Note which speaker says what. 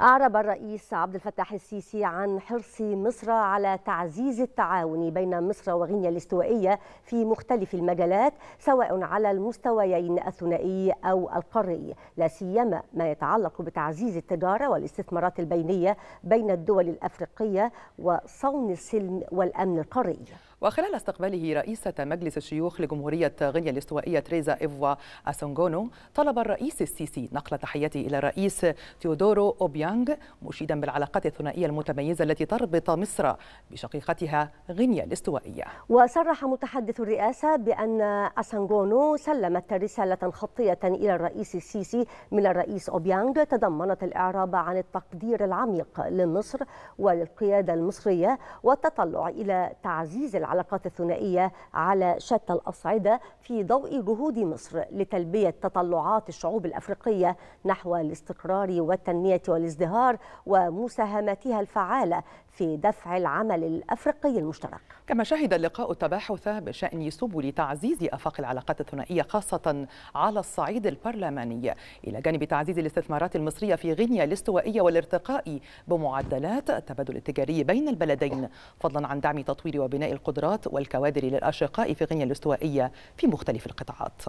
Speaker 1: أعرب الرئيس عبد الفتاح السيسي عن حرص مصر على تعزيز التعاون بين مصر وغينيا الاستوائية في مختلف المجالات سواء على المستويين الثنائي أو القاري. لا سيما ما يتعلق بتعزيز التجارة والاستثمارات البينية بين الدول الأفريقية وصون السلم والأمن القاري.
Speaker 2: وخلال استقباله رئيسة مجلس الشيوخ لجمهورية غينيا الاستوائية تريزا إيفوا أسونغونو طلب الرئيس السيسي نقل تحيته إلى الرئيس تيودورو أوبيانغ مشيدا بالعلاقات الثنائية المتميزة التي تربط مصر بشقيقتها غينيا الاستوائية.
Speaker 1: وصرح متحدث الرئاسة بأن أسانغونو سلمت رسالة خطية إلى الرئيس السيسي من الرئيس أوبيانغ تضمنت الإعراب عن التقدير العميق لمصر وللقيادة المصرية والتطلع إلى تعزيز العلاقات الثنائية على شتى الأصعدة في ضوء جهود مصر لتلبية تطلعات الشعوب الأفريقية نحو الاستقرار والتنمية والازدهار ومساهمتها الفعالة في دفع العمل الأفريقي المشترك.
Speaker 2: كما شهد اللقاء التباحث بشأن سبل تعزيز آفاق العلاقات الثنائية خاصة على الصعيد البرلماني. إلى جانب تعزيز الاستثمارات المصرية في غينيا الاستوائية والارتقاء بمعدلات التبادل التجاري بين البلدين فضلا عن دعم تطوير وبناء القدرات والكوادر للأشقاء في غينيا الاستوائية في مختلف القطاعات.